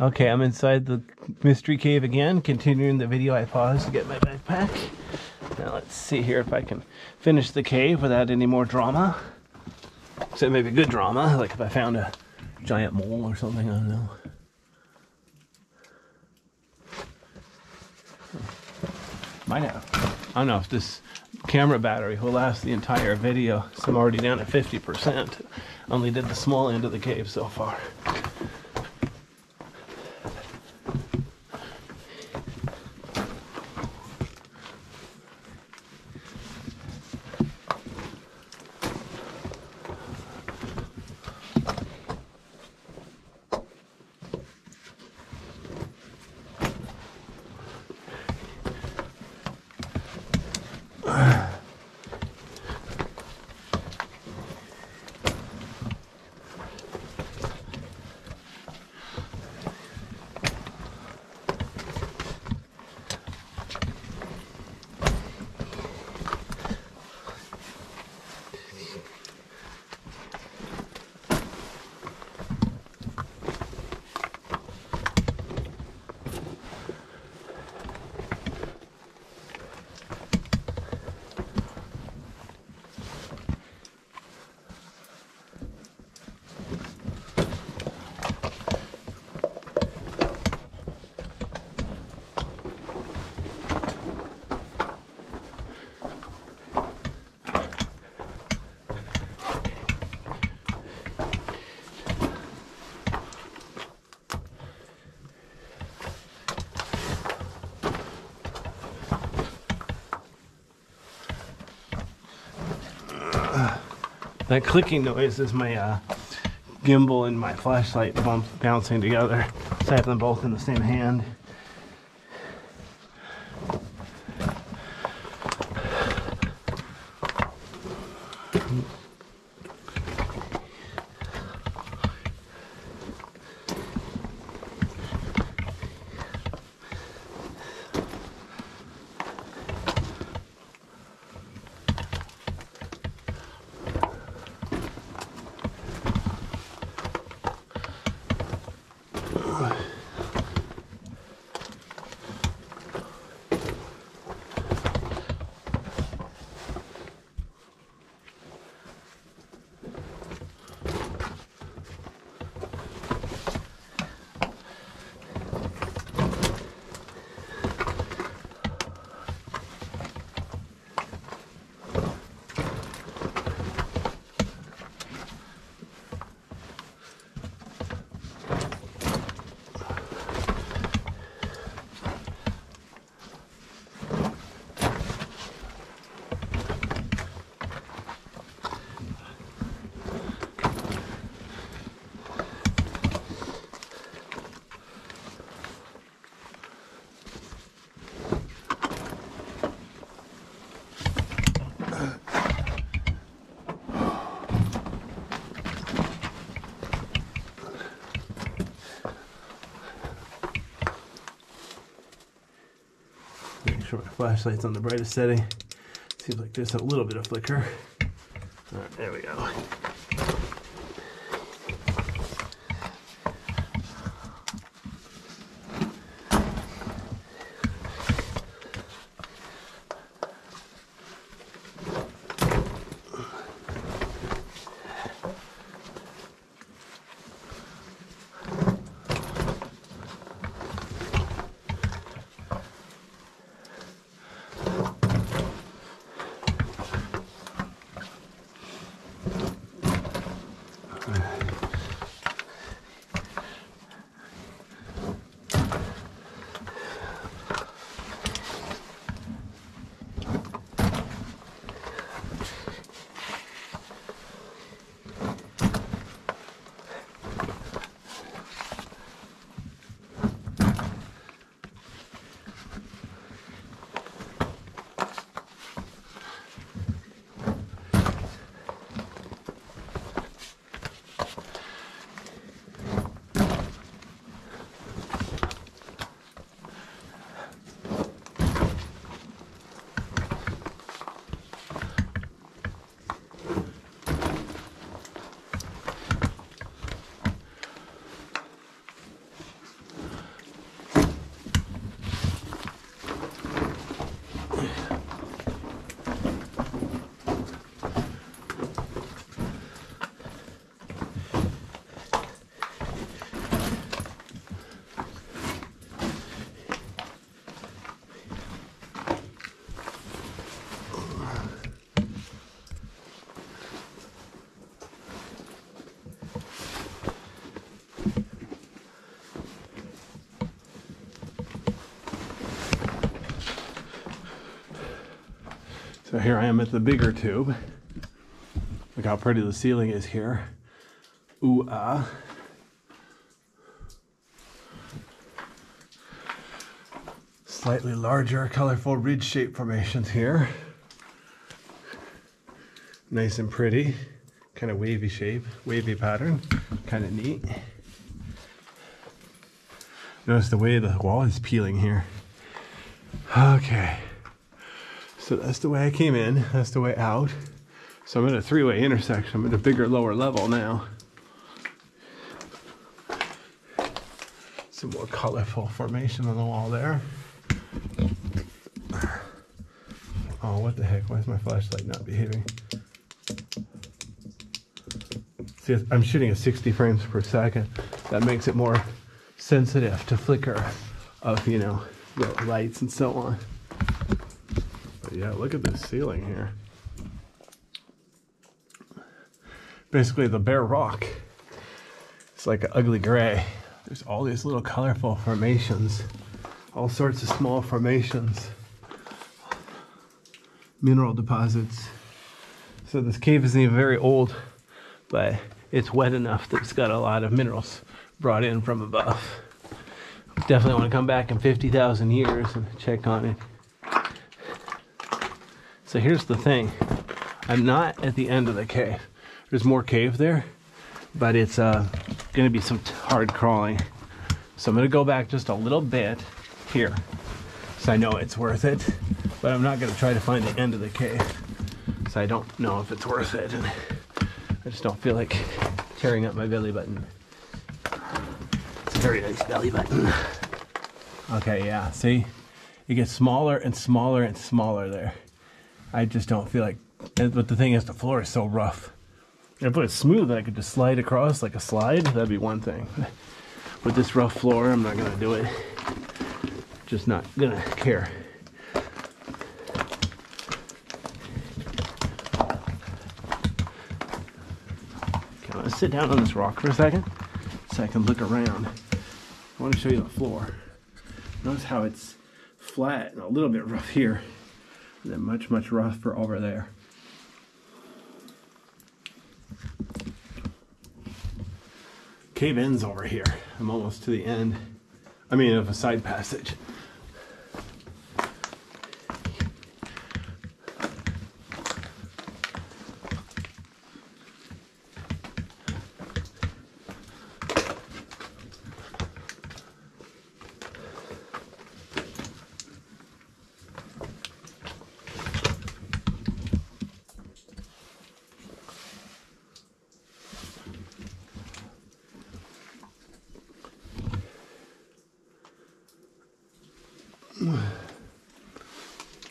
Okay, I'm inside the mystery cave again, continuing the video I paused to get my backpack. Now let's see here if I can finish the cave without any more drama. Except maybe good drama, like if I found a giant mole or something, I don't know. Might have. I don't know if this camera battery will last the entire video. So I'm already down at 50%. Only did the small end of the cave so far. That clicking noise is my uh, gimbal and my flashlight bump bouncing together. So I have them both in the same hand. Flashlight's on the brightest setting. Seems like there's a little bit of flicker. There we go. So here I am at the bigger tube. Look how pretty the ceiling is here. Ooh ah. Slightly larger, colorful ridge-shaped formations here. Nice and pretty. Kind of wavy shape, wavy pattern. Kind of neat. Notice the way the wall is peeling here. Okay. So that's the way I came in. That's the way out. So I'm at a three-way intersection. I'm at a bigger, lower level now. Some more colorful formation on the wall there. Oh, what the heck? Why is my flashlight not behaving? See, I'm shooting at 60 frames per second. That makes it more sensitive to flicker of, you know, the lights and so on. Yeah, look at this ceiling here. Basically the bare rock. It's like an ugly gray. There's all these little colorful formations, all sorts of small formations, mineral deposits. So this cave isn't even very old, but it's wet enough that it's got a lot of minerals brought in from above. Definitely want to come back in 50,000 years and check on it. So here's the thing. I'm not at the end of the cave. There's more cave there, but it's uh, going to be some hard crawling. So I'm going to go back just a little bit here. So I know it's worth it, but I'm not going to try to find the end of the cave. So I don't know if it's worth it. And I just don't feel like tearing up my belly button. It's a very nice belly button. Okay, yeah, see? It gets smaller and smaller and smaller there. I just don't feel like, but the thing is the floor is so rough. If it was smooth, I could just slide across like a slide. That'd be one thing. With this rough floor, I'm not gonna do it. Just not gonna care. Okay, let's sit down on this rock for a second so I can look around. I want to show you the floor. Notice how it's flat and a little bit rough here, then much, much rougher over there. Cave ends over here. I'm almost to the end. I mean, of a side passage.